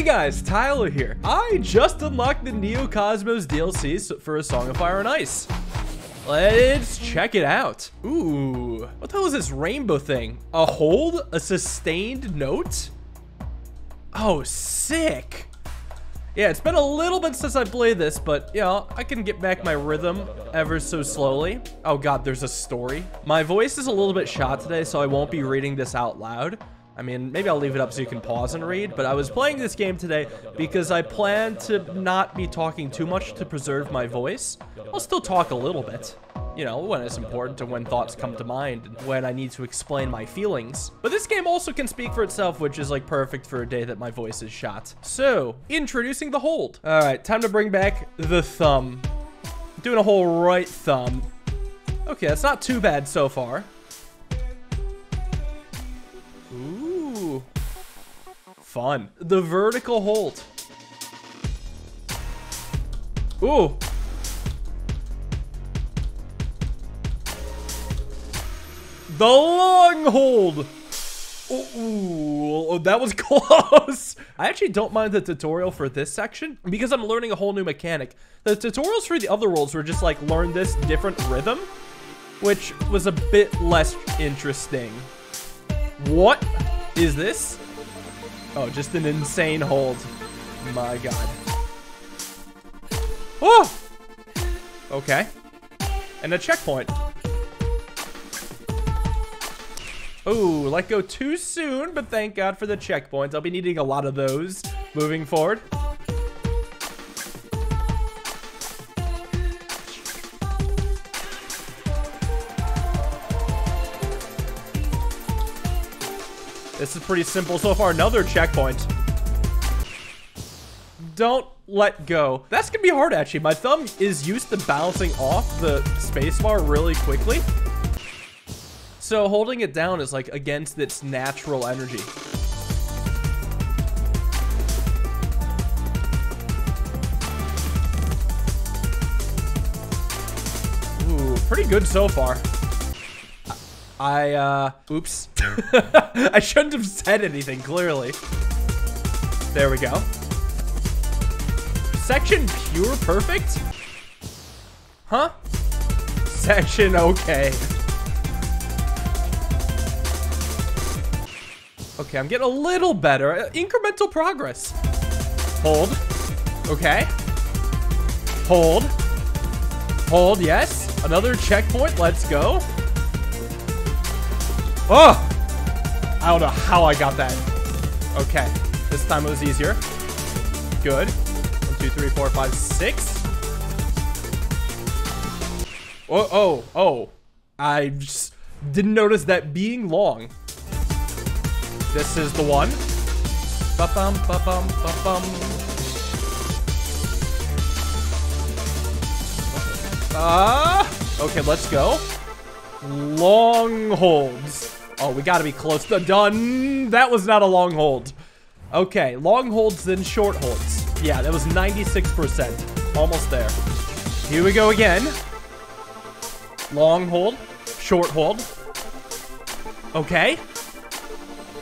Hey guys, Tyler here. I just unlocked the Neo Cosmos DLC for A Song of Fire and Ice. Let's check it out. Ooh, what the hell is this rainbow thing? A hold? A sustained note? Oh, sick. Yeah, it's been a little bit since I played this, but, you know, I can get back my rhythm ever so slowly. Oh god, there's a story. My voice is a little bit shot today, so I won't be reading this out loud. I mean, maybe I'll leave it up so you can pause and read, but I was playing this game today because I plan to not be talking too much to preserve my voice. I'll still talk a little bit, you know, when it's important and when thoughts come to mind and when I need to explain my feelings. But this game also can speak for itself, which is like perfect for a day that my voice is shot. So, introducing the hold. All right, time to bring back the thumb. Doing a whole right thumb. Okay, that's not too bad so far. Fun. The vertical hold. Ooh. The long hold. Ooh, that was close. I actually don't mind the tutorial for this section because I'm learning a whole new mechanic. The tutorials for the other worlds were just like learn this different rhythm, which was a bit less interesting. What is this? Oh, just an insane hold. My god. Oh! Okay. And a checkpoint. Oh, let go too soon, but thank God for the checkpoints. I'll be needing a lot of those moving forward. This is pretty simple so far. Another checkpoint. Don't let go. That's gonna be hard actually. My thumb is used to bouncing off the spacebar really quickly. So holding it down is like against its natural energy. Ooh, pretty good so far. I, uh, oops. I shouldn't have said anything, clearly. There we go. Section pure perfect? Huh? Section okay. Okay, I'm getting a little better. Uh, incremental progress. Hold. Okay. Hold. Hold, yes. Another checkpoint. Let's go. Oh! I don't know how I got that. Okay. This time it was easier. Good. One, two, three, four, five, six. Oh, oh, oh. I just didn't notice that being long. This is the one. Ba-bum, ba-bum, ba-bum. Ah! Okay, let's go. Long holds. Oh, we gotta be close to done. That was not a long hold. Okay, long holds, then short holds. Yeah, that was 96%. Almost there. Here we go again. Long hold, short hold. Okay.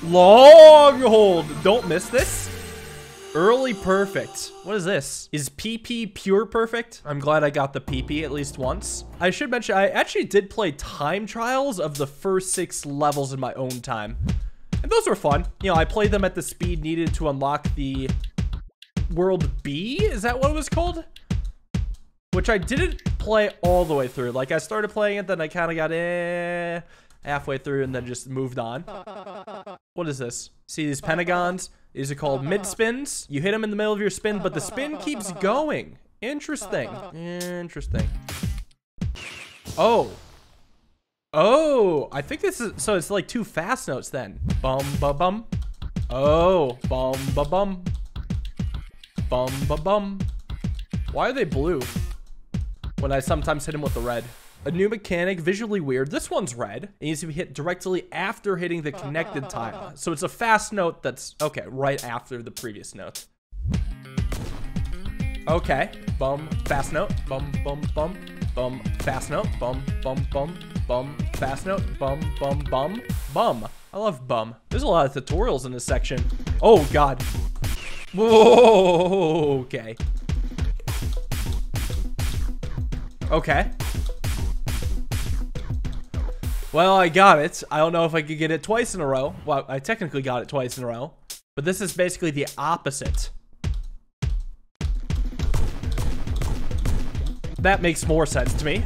Long hold. Don't miss this. Early perfect. What is this? Is PP pure perfect? I'm glad I got the PP at least once. I should mention, I actually did play time trials of the first six levels in my own time. And those were fun. You know, I played them at the speed needed to unlock the World B? Is that what it was called? Which I didn't play all the way through. Like, I started playing it, then I kind of got eh halfway through and then just moved on. What is this? See these pentagons? These are called mid spins. You hit them in the middle of your spin, but the spin keeps going. Interesting. Interesting. Oh. Oh, I think this is, so it's like two fast notes then. Bum, ba, bum. Oh, bum, ba, bum. Bum, ba, bum. Why are they blue? When I sometimes hit them with the red. A new mechanic, visually weird. This one's red. It needs to be hit directly after hitting the connected tile. So it's a fast note that's, okay, right after the previous note. Okay, bum, fast note, bum, bum, bum, bum, fast note, bum, bum, bum, bum, fast note, bum, bum, bum, bum. I love bum. There's a lot of tutorials in this section. Oh, God. Whoa, okay. Okay. Well, I got it. I don't know if I could get it twice in a row. Well, I technically got it twice in a row. But this is basically the opposite. That makes more sense to me.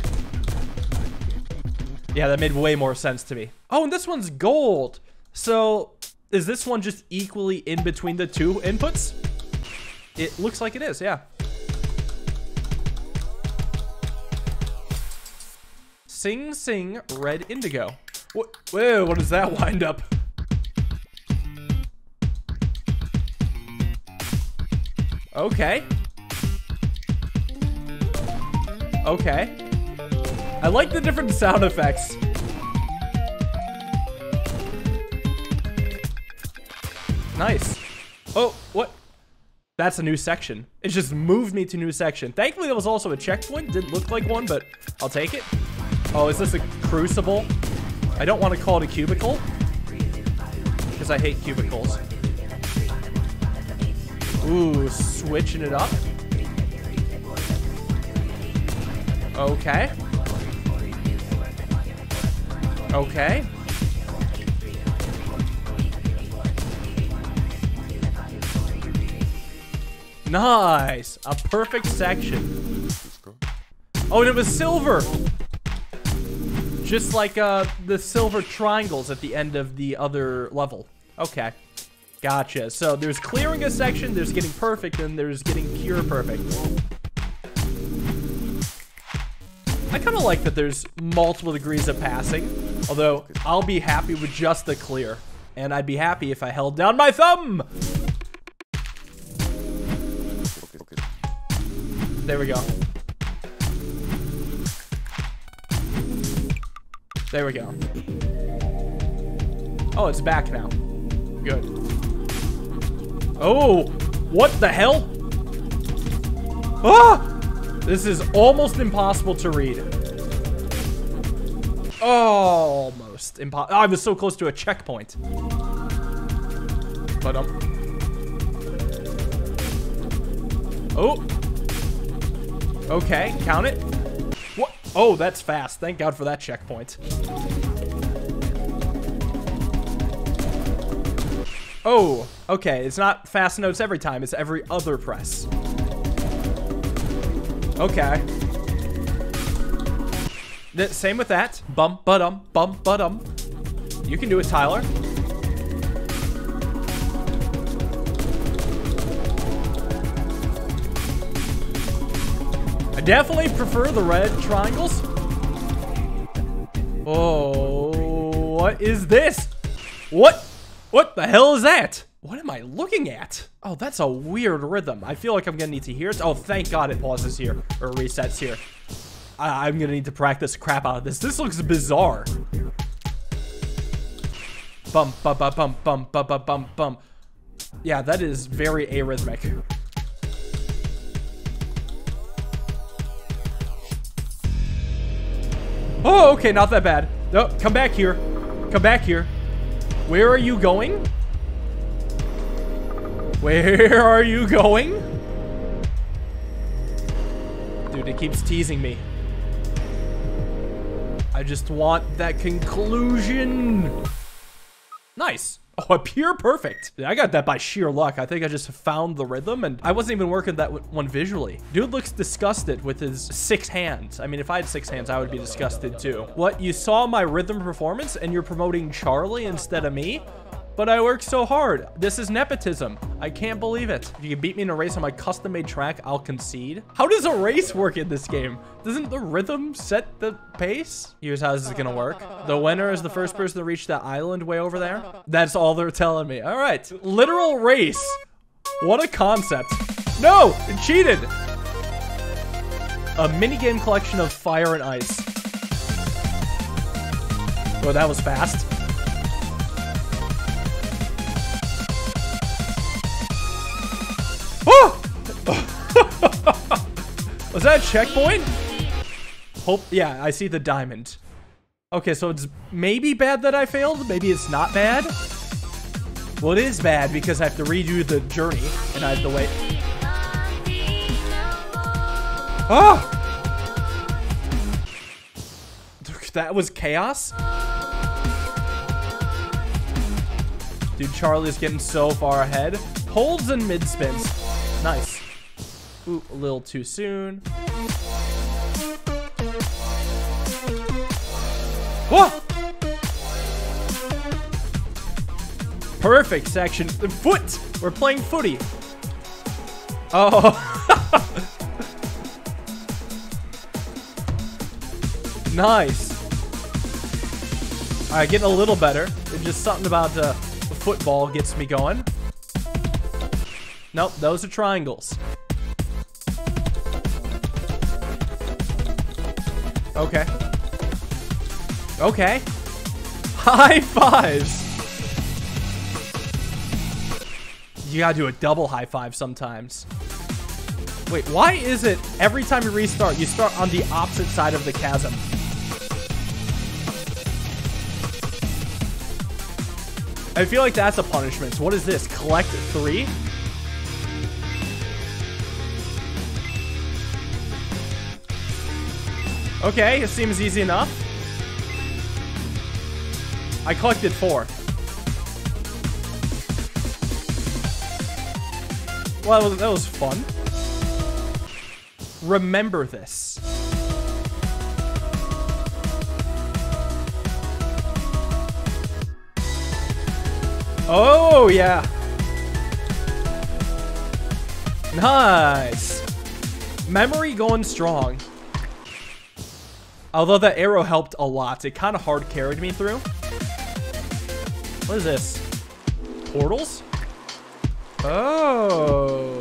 Yeah, that made way more sense to me. Oh, and this one's gold. So, is this one just equally in between the two inputs? It looks like it is, yeah. Sing Sing Red Indigo. What? Whoa, what does that wind up? Okay. Okay. I like the different sound effects. Nice. Oh, what? That's a new section. It just moved me to new section. Thankfully, there was also a checkpoint. Didn't look like one, but I'll take it. Oh, is this a crucible? I don't want to call it a cubicle. Because I hate cubicles. Ooh, switching it up. Okay. Okay. Nice. A perfect section. Oh, and it was silver. Just like uh, the silver triangles at the end of the other level. Okay. Gotcha. So there's clearing a section, there's getting perfect, and there's getting pure perfect. I kind of like that there's multiple degrees of passing. Although, I'll be happy with just the clear. And I'd be happy if I held down my thumb! There we go. There we go. Oh, it's back now. Good. Oh, what the hell? Ah! This is almost impossible to read. Almost impossible. Oh, I was so close to a checkpoint. But um. Oh. Okay, count it. Oh, that's fast. Thank God for that checkpoint. Oh, okay. It's not fast notes every time. It's every other press. Okay. The, same with that. Bum, ba-dum, bum, ba-dum. You can do it, Tyler. definitely prefer the red triangles. Oh, what is this? What? What the hell is that? What am I looking at? Oh, that's a weird rhythm. I feel like I'm gonna need to hear it. Oh, thank God it pauses here or resets here. I am gonna need to practice crap out of this. This looks bizarre. Bump, bump, bump, bump, bump, bump, bump, bump. Yeah, that is very arrhythmic. Oh, okay, not that bad. No, come back here. Come back here. Where are you going? Where are you going? Dude, it keeps teasing me. I just want that conclusion. Nice. Oh, perfect. I got that by sheer luck. I think I just found the rhythm and I wasn't even working that one visually. Dude looks disgusted with his six hands. I mean, if I had six hands, I would be disgusted too. What, you saw my rhythm performance and you're promoting Charlie instead of me? But I worked so hard. This is nepotism. I can't believe it. If you can beat me in a race on my custom-made track, I'll concede. How does a race work in this game? Doesn't the rhythm set the pace? Here's how this is gonna work. The winner is the first person to reach that island way over there. That's all they're telling me. All right. Literal race. What a concept. No! It cheated! A minigame collection of fire and ice. Oh, that was fast. Was that a checkpoint? Hope, yeah, I see the diamond. Okay, so it's maybe bad that I failed. Maybe it's not bad. Well, it is bad because I have to redo the journey and I have to wait. Oh! That was chaos? Dude, Charlie's getting so far ahead. Holds and mid spins. Nice. Ooh, a little too soon. Whoa! Perfect section. Foot! We're playing footy. Oh. nice. Alright, getting a little better. It's just something about uh, the football gets me going. Nope, those are triangles. Okay. Okay. High fives. You gotta do a double high five sometimes. Wait, why is it every time you restart, you start on the opposite side of the chasm? I feel like that's a punishment. So What is this? Collect three? Okay, it seems easy enough. I collected four. Well, that was, fun. Remember this. Oh, yeah. Nice. Memory going strong. Although that arrow helped a lot. It kind of hard carried me through. What is this? Portals? Oh.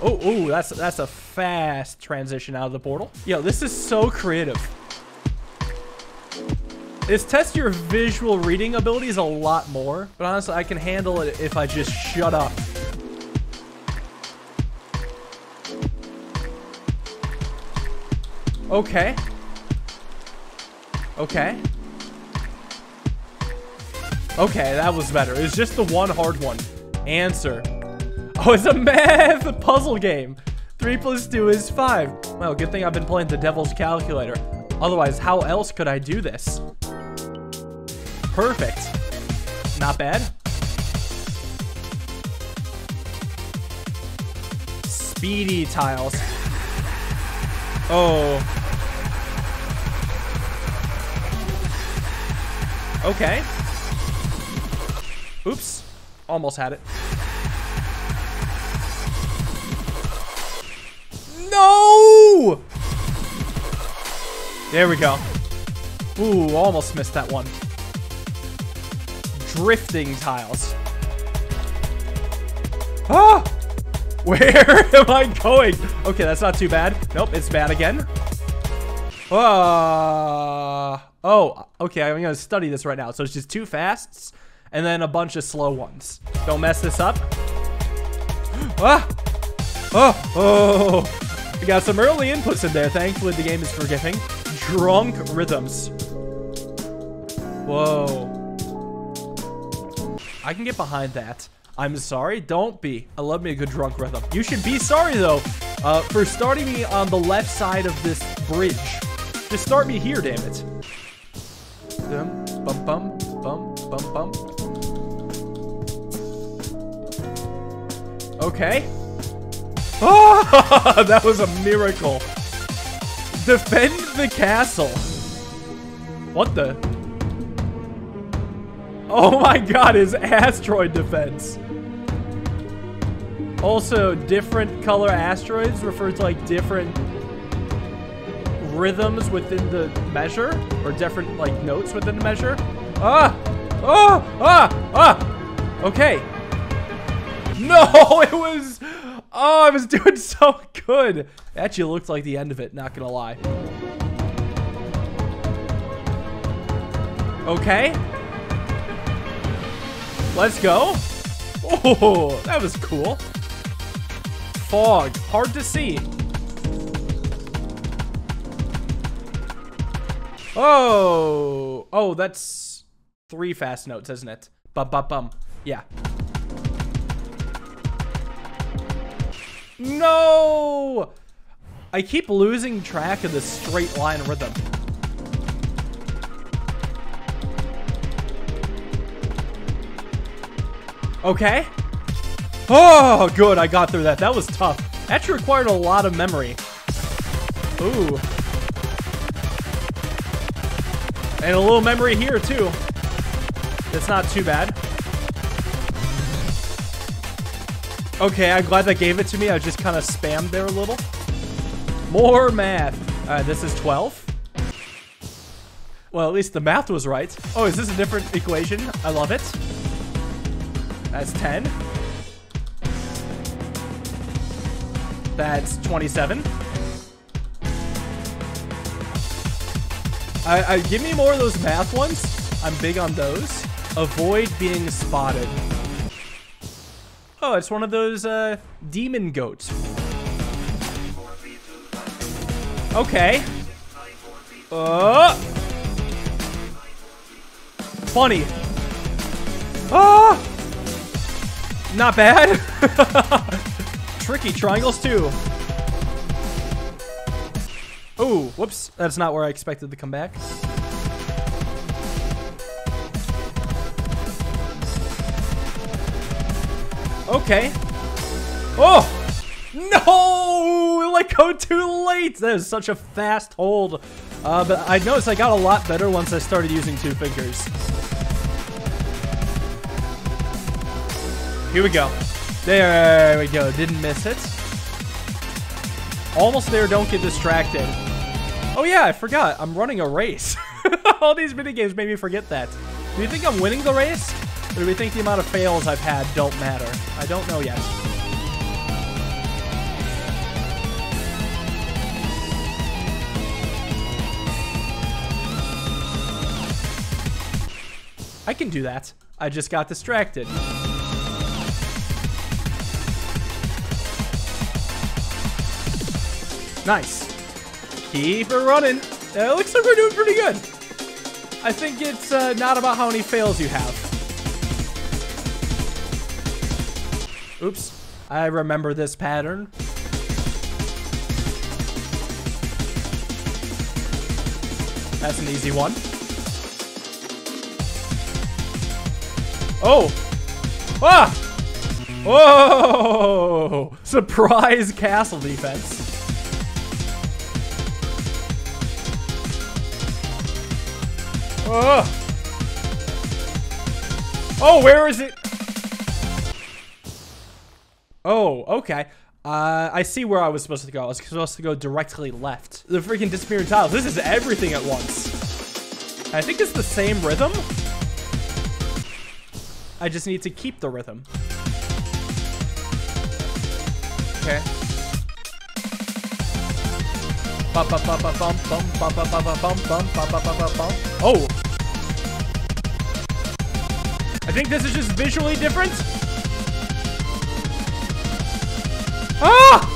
Oh, oh, that's that's a fast transition out of the portal. Yo, this is so creative. This tests your visual reading abilities a lot more, but honestly, I can handle it if I just shut up. Okay. Okay. Okay, that was better. It's just the one hard one. Answer. Oh, it's a math puzzle game. 3 plus 2 is 5. Well, good thing I've been playing the devil's calculator. Otherwise, how else could I do this? Perfect. Not bad. Speedy tiles. Oh. Okay. Oops. Almost had it. No! There we go. Ooh, almost missed that one. Drifting tiles. Ah! Where am I going? Okay, that's not too bad. Nope, it's bad again. Uh, oh, okay, I'm gonna study this right now. So it's just two fasts and then a bunch of slow ones. Don't mess this up. ah! Oh, oh, we got some early inputs in there. Thankfully, the game is forgiving. Drunk rhythms. Whoa. I can get behind that. I'm sorry, don't be. I love me a good drunk rhythm. You should be sorry, though, uh, for starting me on the left side of this bridge. Just start me here, damn it. Bum, bum, bum, bum, bum, bum. Okay. Oh, that was a miracle. Defend the castle. What the? Oh my god, his asteroid defense. Also, different color asteroids refer to like different rhythms within the measure or different like notes within the measure. Ah! Oh! Ah! Ah! Okay. No, it was... Oh, I was doing so good. It actually looked like the end of it, not gonna lie. Okay. Let's go. Oh, that was cool. Fog. Hard to see. Oh. Oh, that's three fast notes, isn't it? Bum, bum, bum. Yeah. No! I keep losing track of the straight line rhythm. Okay. Oh, good. I got through that. That was tough. Actually required a lot of memory. Ooh. And a little memory here, too. It's not too bad. Okay, I'm glad that gave it to me. I just kind of spammed there a little. More math. All right, this is 12. Well, at least the math was right. Oh, is this a different equation? I love it. That's 10. That's 27. I, I, give me more of those math ones. I'm big on those. Avoid being spotted. Oh, it's one of those uh, demon goats. Okay. Uh. Funny. Ah! Not bad. Tricky triangles too. Oh, whoops. That's not where I expected to come back. Okay. Oh! No! Like, go too late! That is such a fast hold. Uh, but I noticed I got a lot better once I started using two fingers. Here we go. There we go. Didn't miss it. Almost there. Don't get distracted. Oh, yeah. I forgot. I'm running a race. All these minigames made me forget that. Do you think I'm winning the race? Or do we think the amount of fails I've had don't matter? I don't know yet. I can do that. I just got distracted. Nice. Keep it running. It looks like we're doing pretty good. I think it's uh, not about how many fails you have. Oops. I remember this pattern. That's an easy one. Oh! Ah! Whoa! Surprise castle defense. Oh! Oh, where is it? Oh, okay. Uh, I see where I was supposed to go. I was supposed to go directly left. The freaking disappearing tiles. This is everything at once. I think it's the same rhythm. I just need to keep the rhythm. Okay. Oh. I think this is just visually different. Ah!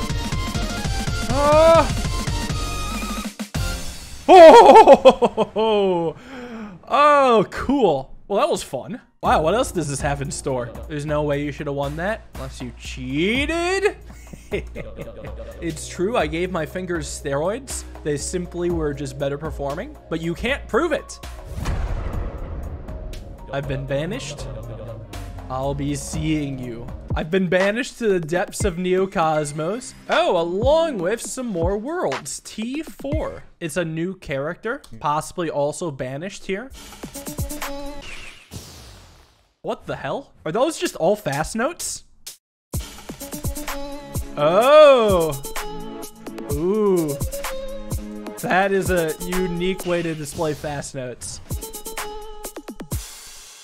Ah! Oh! Oh, cool. Well, that was fun. Wow, what else does this have in store? There's no way you should have won that unless you cheated. it's true, I gave my fingers steroids. They simply were just better performing, but you can't prove it. I've been banished. I'll be seeing you. I've been banished to the depths of Neocosmos. Oh, along with some more worlds. T4. It's a new character, possibly also banished here. What the hell? Are those just all fast notes? Oh! Ooh. That is a unique way to display fast notes.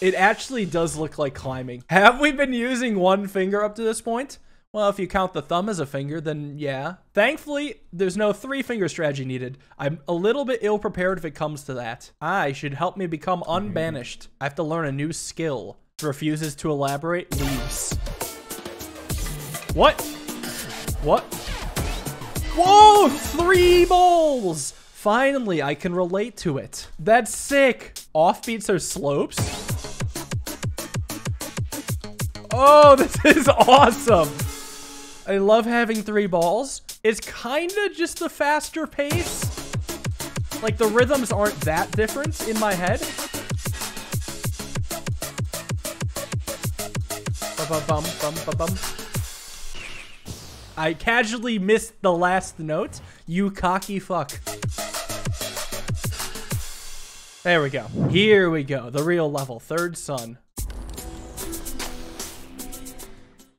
It actually does look like climbing. Have we been using one finger up to this point? Well, if you count the thumb as a finger, then yeah. Thankfully, there's no three finger strategy needed. I'm a little bit ill prepared if it comes to that. I should help me become unbanished. I have to learn a new skill. Refuses to elaborate, leaves. What? What? Whoa, three bowls! Finally, I can relate to it. That's sick. Offbeats are slopes. Oh, this is awesome. I love having three balls. It's kind of just a faster pace. Like, the rhythms aren't that different in my head. Ba-ba-bum, bum, ba-bum. I casually missed the last note. You cocky fuck. There we go. Here we go. The real level. Third sun.